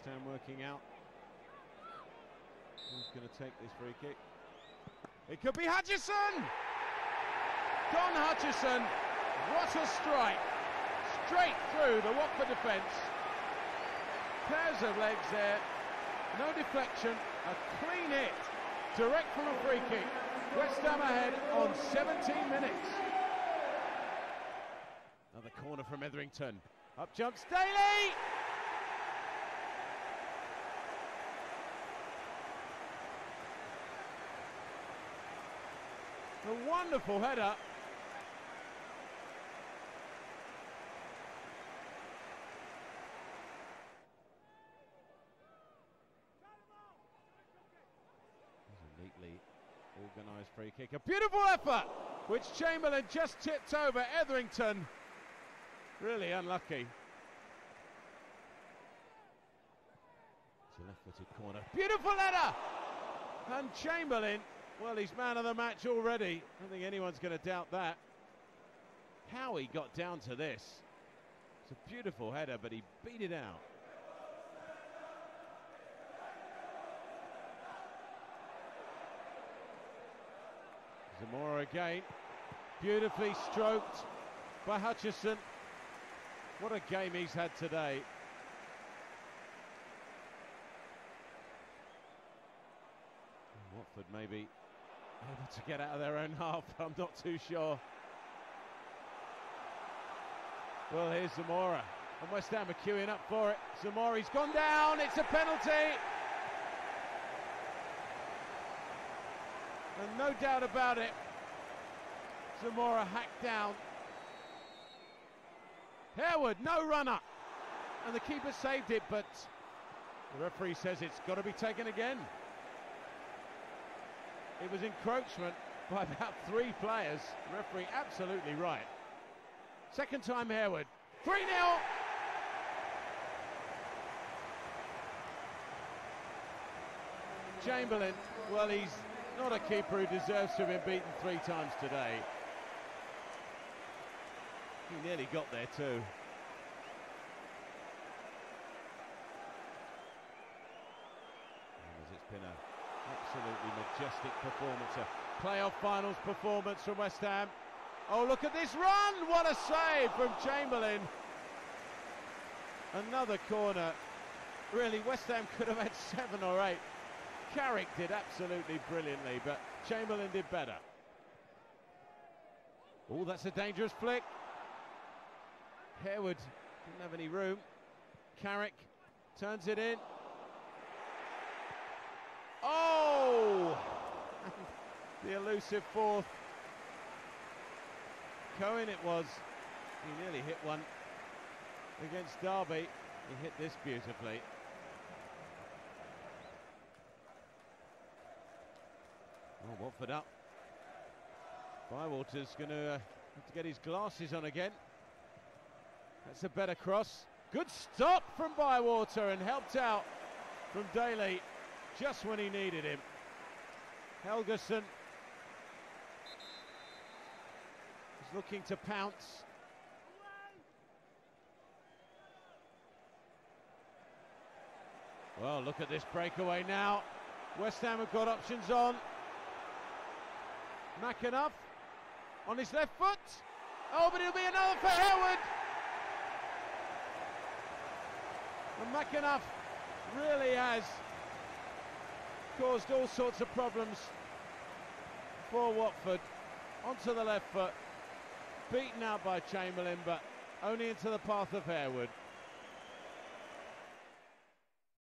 West Ham working out who's going to take this free kick. It could be Hutchison! Don Hutchison, what a strike! Straight through the Watford defence. Pairs of legs there, no deflection, a clean hit, direct from a free kick. West Ham ahead on 17 minutes. Another corner from Etherington. Up jumps Dailly! A wonderful header. neatly organised free kick. A beautiful effort, which Chamberlain just tipped over Etherington. Really unlucky. It's a left-footed corner. Beautiful header! And Chamberlain, well, he's man of the match already. I don't think anyone's going to doubt that. How he got down to this. It's a beautiful header, but he beat it out. Zamora again. Beautifully stroked by Hutchison. What a game he's had today. Watford maybe able to get out of their own half. I'm not too sure. Well, here's Zamora. And West Ham are queuing up for it. Zamora, he's gone down. It's a penalty. And no doubt about it, Zamora hacked down. Harewood, no runner. And the keeper saved it, but the referee says it's got to be taken again. It was encroachment by about three players. The referee absolutely right. Second time Harewood. 3 0. Chamberlain, well, he's not a keeper who deserves to have been beaten three times today. He nearly got there too. It's been an absolutely majestic performance, a playoff finals performance from West Ham. Oh, look at this run! What a save from Chamberlain! Another corner. Really, West Ham could have had seven or eight. Carrick did absolutely brilliantly, but Chamberlain did better. Oh, that's a dangerous flick. Harewood didn't have any room. Carrick turns it in. Oh! The elusive fourth. Cohen it was. He nearly hit one against Derby. He hit this beautifully. Oh, Watford up. Bywater's going to uh, have to get his glasses on again. That's a better cross. Good stop from Bywater and helped out from Dailly just when he needed him. Helguson looking to pounce. Well, look at this breakaway now. West Ham have got options on. McAnuff on his left foot. Oh, but it'll be another for Howard. And McAnuff really has caused all sorts of problems for Watford. Onto the left foot. Beaten out by Chamberlain, but only into the path of Harewood.